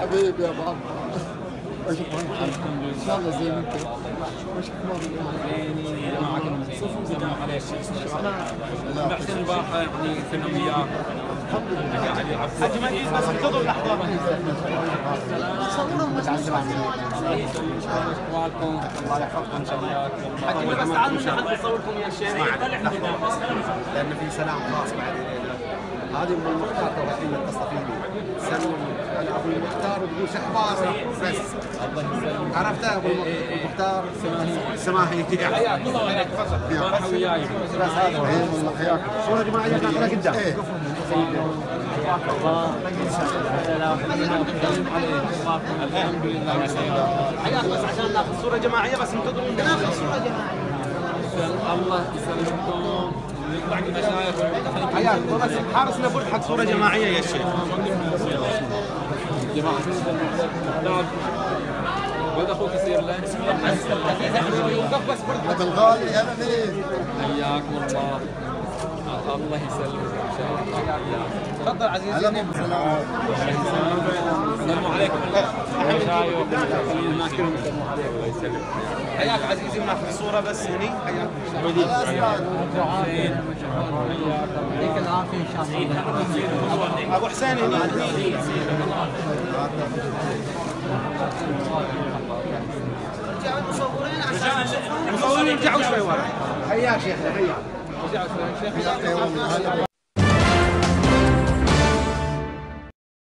حبيبي يا بابا. وشك ان شاء الله زي ما انت محسن يعني كنا بس انتظروا لحظه الله يحفظكم إن شاء الله بس تعالوا نحن نصوركم يا شيخ لأن في سلام خاص بعد الليلة هذه أم المختار تو الحين متصله فيني سلم. على أبو المختار شو أخبارك بس. عرفته أبو المختار؟ سماحي. تقع حياك الله البارحه وياي بس. هذا حياك صوره جماعيه ناخذها قدام الحمد لله حياك بس عشان ناخذ صوره جماعية بس انتظروا ناخذ صوره جماعيه الله يسلمكم. يطلع المشايخ حياك بس حارسنا برد حق صوره جماعيه يا شيخ جماعة ولد أخوك يصير له وقف بس برد هذا الغالي أنا مين حياكم الله الله يسلمك ان شاء الله تفضل عزيزي السلام عليكم حياك عزيزي وناخذ صوره بس هني حياك إن شاء الله. أبو حسين هني المصورين رجعوا شوي ورا. حياك شيخنا حياك.